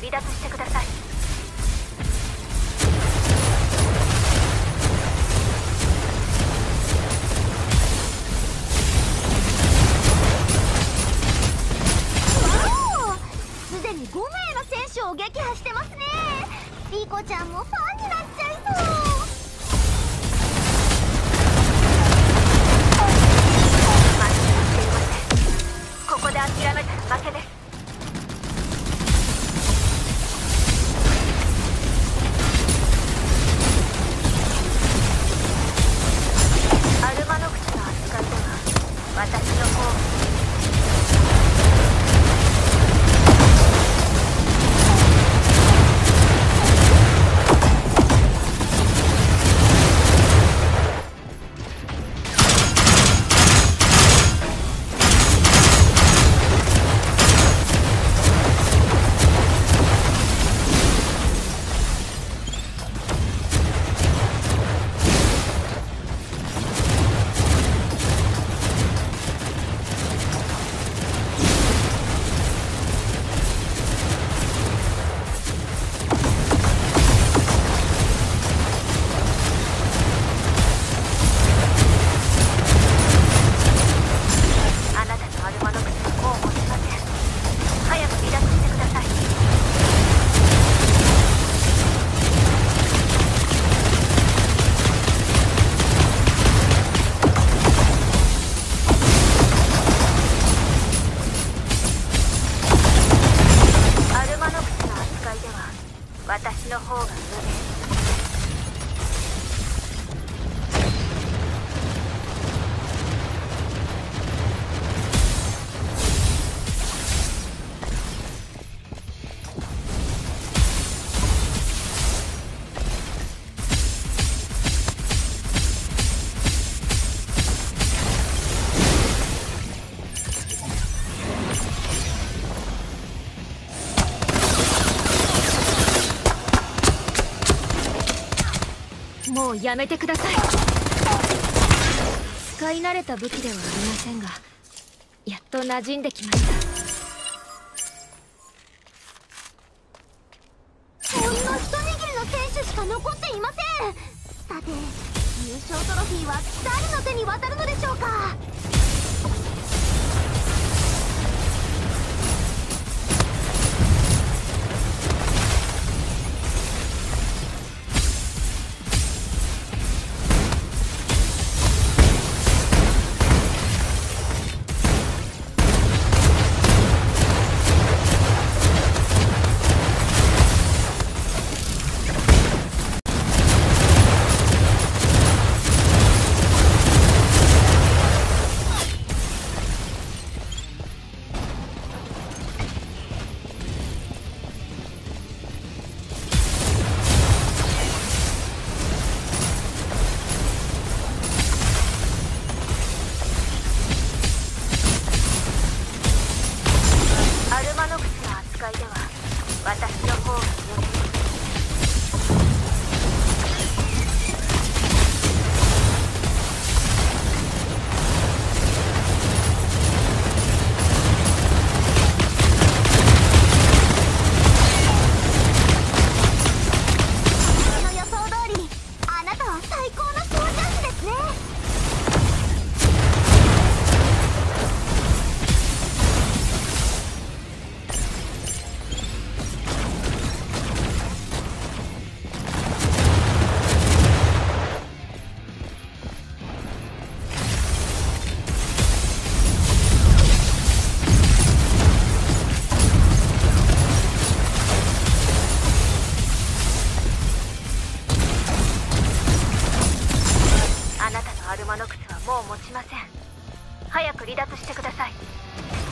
離脱してください。すでに5の選手を撃破してますね。リコちゃんもファンになっちゃいそう。ここで諦めたら負けです。私の好の方が。うやめてください。使い慣れた武器ではありませんがやっと馴染んできました。ほんの一握りの選手しか残っていません。さて優勝トロフィーは誰の手に渡るのでしょうか？早く離脱してください。